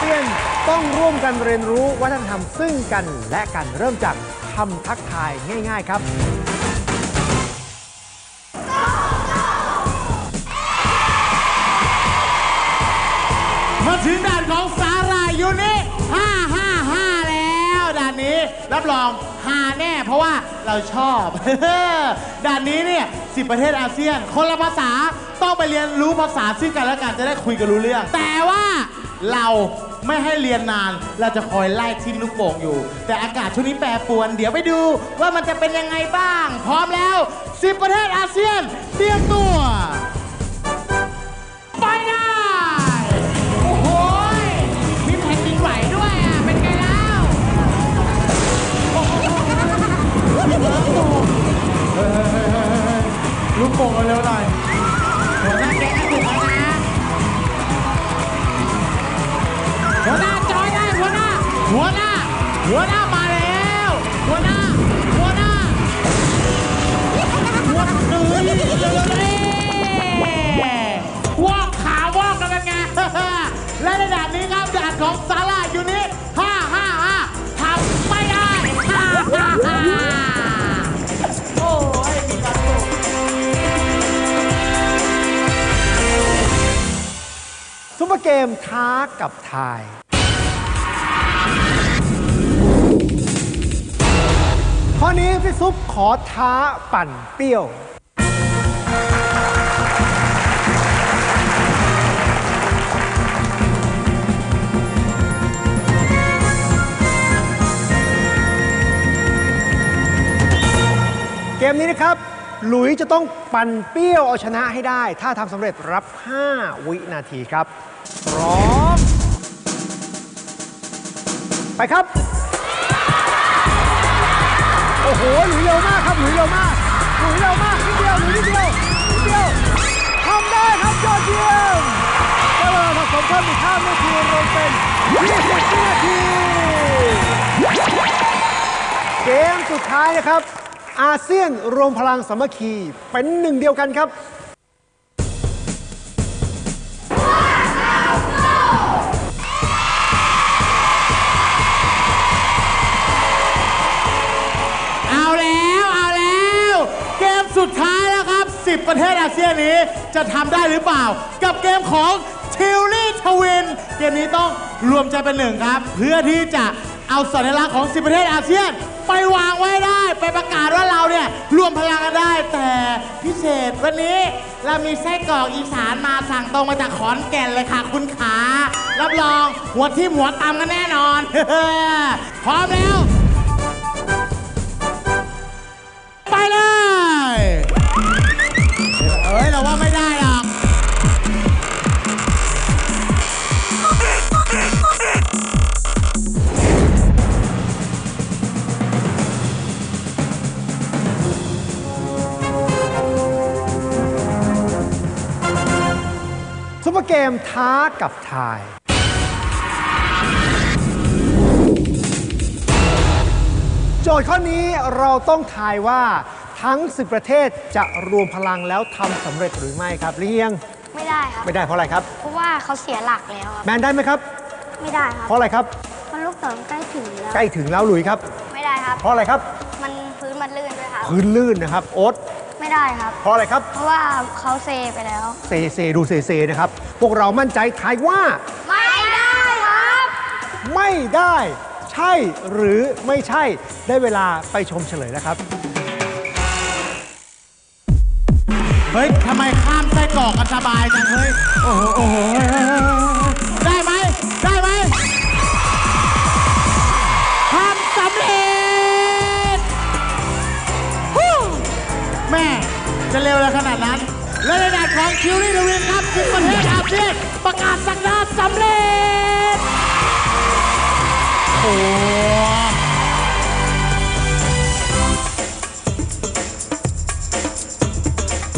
เซียนต้องร่วมกันเรียนรู้วัฒนธรรมซึ่งกันและกันเริ่มจากคำทักทายง่าย ๆ ครับมาถึงด่านของสาหร่ายยูนิ555 แล้วด่านนี้รับรองฮาแน่ เพราะว่าเราชอบ ด่านนี้เนี่ยสิประเทศอาเซียน คนละภาษาต้องไปเรียนรู้ภาษาซึ่งกันและกันจะได้คุยกันรู้เรื่อง แต่ว่า เราไม่ให้เรียนนาน เราจะคอยไล่ทิมลูกโป่งอยู่ แต่อากาศช่วงนี้แปรปรวน เดี๋ยวไปดูว่ามันจะเป็นยังไงบ้าง พร้อมแล้ว 10 ประเทศอาเซียน เตรียมตัว หัวหน้าจอยได้หัวหน้า หัวหน้า หัวหน้ามาแล้ว หัวหน้า หัวหน้าหัวเอ้ยเร็วๆเลยวอกขาวอกกันเป็นไง และในด่านนี้ครับด่านของสาลายูนิ ซุปเปอร์เกมท้ากับทาย ข้อนี้พี่ซุปขอท้าปั่นเปรี้ยว เกมนี้นะครับ หลุยจะต้องปั่นเปรี้ยวเอาชนะให้ได้ ถ้าทำสำเร็จรับ 5 วินาทีครับ พร้อม ไปครับ โอ้โห หลุยเร็วมากครับ หลุยเร็วมาก หลุยเร็วมากนิดเดียว หลุยนิดเดียวนิดเดียวทำได้ครับยอดเยี่ยมก็เลยผสมเพิ่มอีก5นาทีรวมเป็น20วินาที เกมสุดท้ายนะครับ อาเซียนรวมพลังสามัคคีเป็นหนึ่งเดียวกันครับ เอาแล้วเอาแล้ว เกมสุดท้ายแล้วครับ 10 ประเทศอาเซียนนี้จะทำได้หรือเปล่า กับเกมของทิวลี่ทวิน เกมนี้ต้องรวมใจเป็นหนึ่งครับ เพื่อที่จะเอาสัญลักษณ์ของ 10 ประเทศอาเซียน ไปวางไว้ได้ ไปประกาศว่าเราเนี่ยรวมพลังกันได้ แต่พิเศษวันนี้เรามีไส้กรอกอีสานมาสั่งตรงมาจากขอนแก่นเลยค่ะ คุณขา รับรองหัวที่หัวตำกันแน่นอน พร้อมแล้ว เปอร์เกมท้ากับทาย โจทย์ข้อนี้เราต้องทายว่าทั้ง 10 ประเทศจะรวมพลังแล้วทำสำเร็จหรือไม่ครับเรียงไม่ได้ครับ ไม่ได้เพราะอะไรครับ เพราะว่าเขาเสียหลักแล้วครับ แมนได้ไหมครับ ไม่ได้ครับ เพราะอะไรครับ มันลูกเต๋อใกล้ถึงแล้ว ใกล้ถึงแล้วหลุยครับ ไม่ได้ครับ เพราะอะไรครับ มันพื้นมันลื่นด้วยครับ พื้นลื่นนะครับ โอ๊ต ไม่ได้ครับ เพราะอะไรครับ เพราะว่าเขาเซไปแล้ว เซเซดูเซเซนะครับ พวกเรามั่นใจทายว่า ไม่ได้ครับ ไม่ได้ ใช่หรือไม่ใช่ ได้เวลาไปชมเฉลยแล้วครับ เฮ้ยทำไมข้ามไส้กรอกกันสบายจังเฮ้ย โอ้โหโอ้โห ขนาดนั้น และในด่านของคิวรี่เดวินครับสิบประเทศอาเซียนประกาศสักดาสำเร็จ โอ้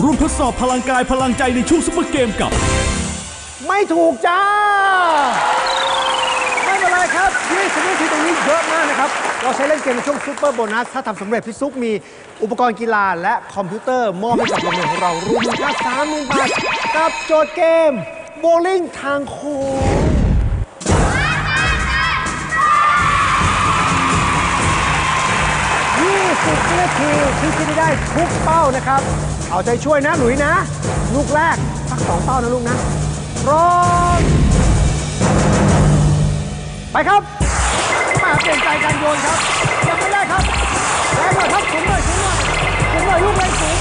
ร่วมทดสอบพลังกายพลังใจในช่วงซุปเปอร์เกมกับ ไม่ถูกจ้าไม่เป็นไร ช่วยสนุกที่ตรงนี้เยอะมากนะครับ เราใช้เล่นเกมในช่วงซูเปอร์โบนัส ถ้าทำสำเร็จพี่ซุกมีอุปกรณ์กีฬาและคอมพิวเตอร์มอบให้กับโรงเรียนของเรารวมมูลค่า30,000บาทกับโจทย์เกม โบลิ่งทางโค้ง20นาทีพิชิตได้ทุกเป้านะครับ เอาใจช่วยนะหนุยนะ ลูกแรกสักสองเป้านะลูกนะพร้อมไปครับาเปลี่ยนใจการโยนครับยังไม่ได้ครับแรงหน่อยครับสูงหน่อยสูงหน่อยสูงหน่อยลูกแรงสูง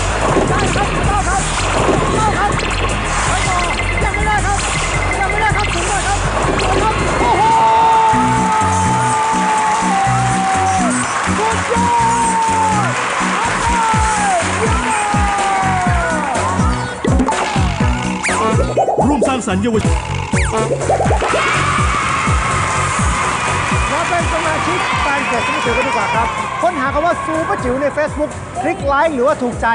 ได้ครับถูกต้องครับถูกต้องครับไปต่อยังไม่ได้ครับยังไม่ได้ครับสูงหน่อยครับสูงครับโอ้โหสุดยอดทำได้เยี่ยมร่วมสร้างสรรค์เยาวชน เพจซูเปอร์จิ๋วกันดีกว่าครับ ค้นหาคำว่าซูเปอร์จิ๋วใน Facebook คลิกไลค์หรือว่าถูกใจ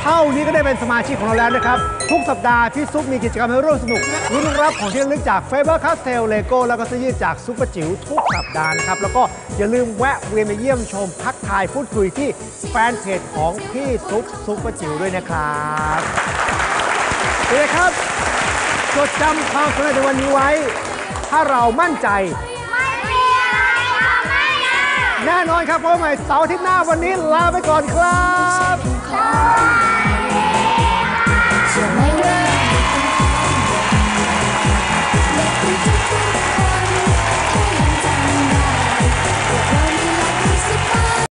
เท่านี้ก็ได้เป็นสมาชิกของเราแล้วนะครับ ทุกสัปดาห์พี่ซุปมีกิจกรรมให้ร่วมสนุกลุ้นรับของที่ระลึกจาก f a b e r c a s t e l Lego แล้วก็เสื้อยืดจากซูเปอร์จิ๋วทุกสัปดาห์นะครับ แล้วก็อย่าลืมแวะเวียนมาเยี่ยมชมทักทายพูดคุยที่แฟนเพจของพี่ซุปซูเปอร์จิ๋วด้วยนะครับเป็นไงครับจดจำความสำเร็จในวันนี้ไว้ ถ้าเรามั่นใจ แน่นอนครับเพราะว่าใหม่เสาร์อาทิตย์หน้าวันนี้ลาไปก่อนครับ